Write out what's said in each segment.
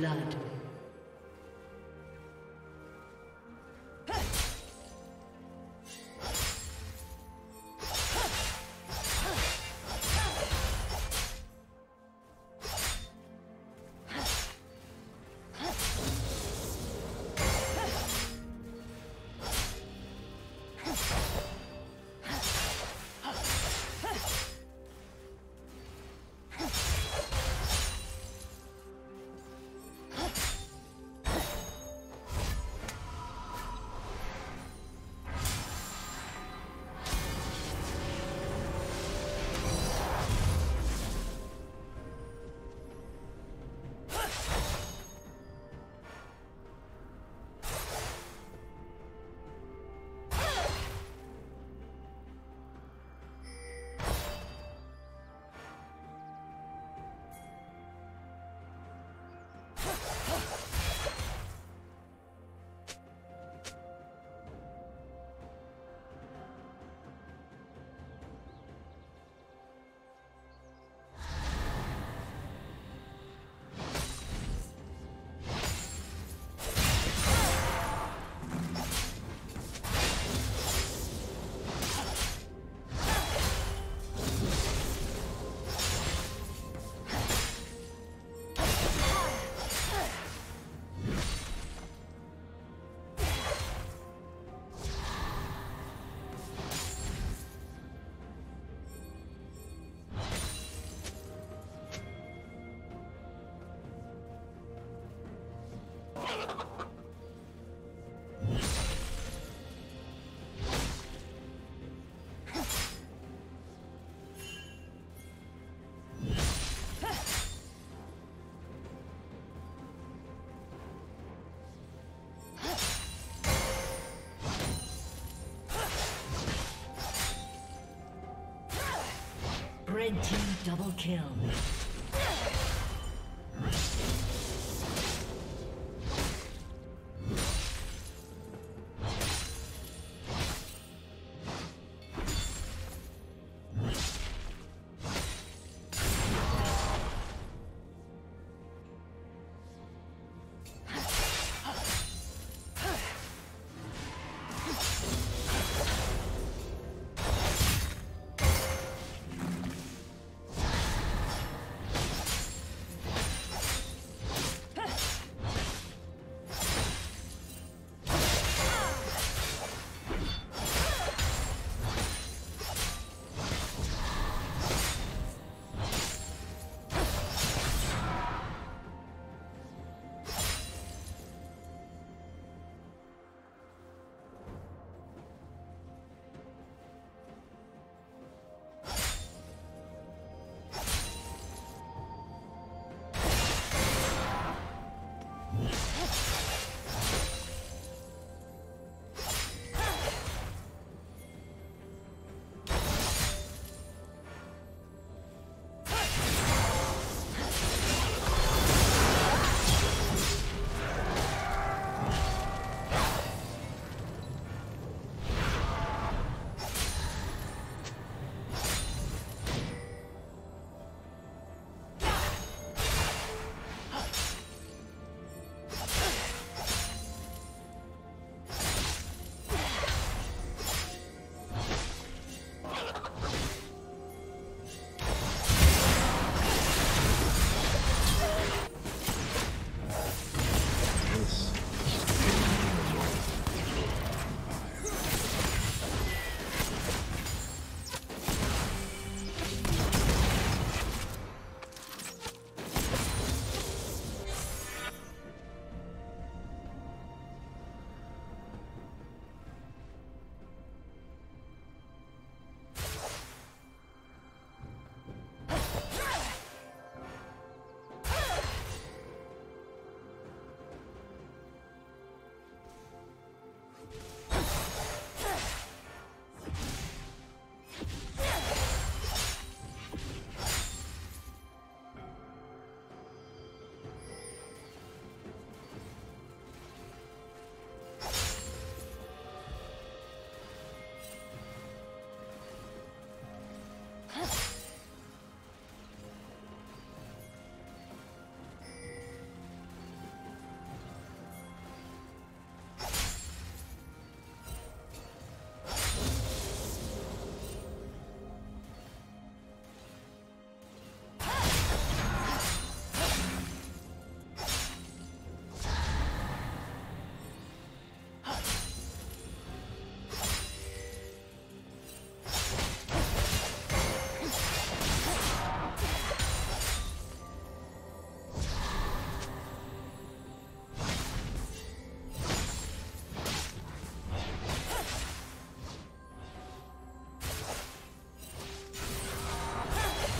Blood. Team double kill.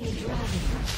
The dragon.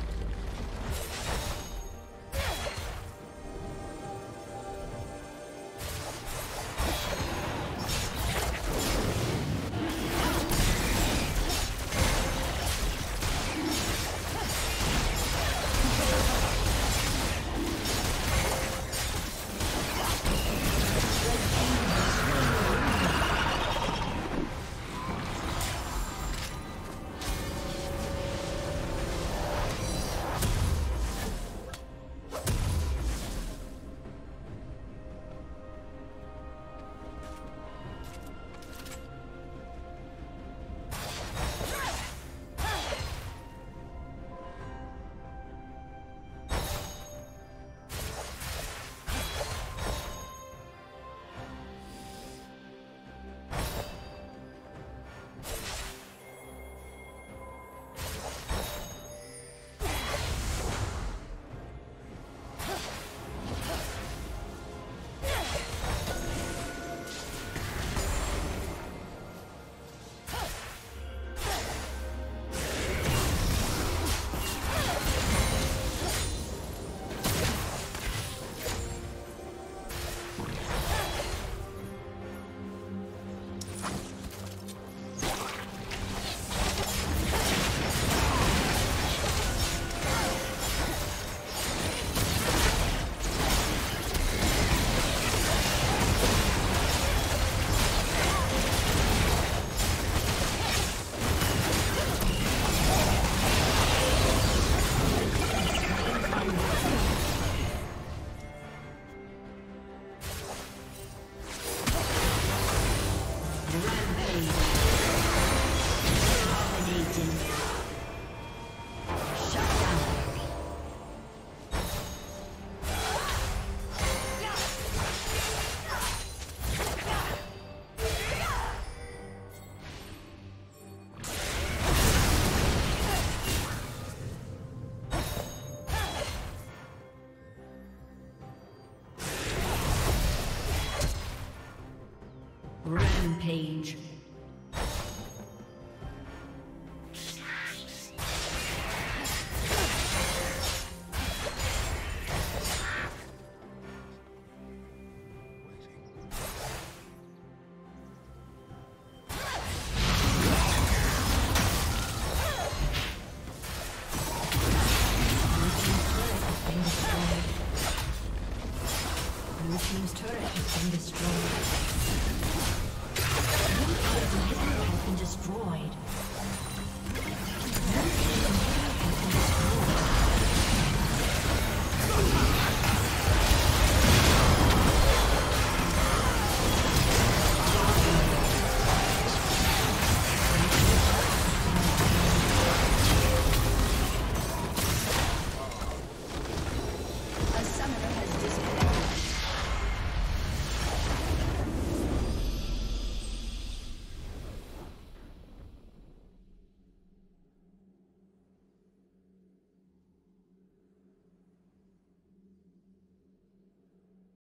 Rampage.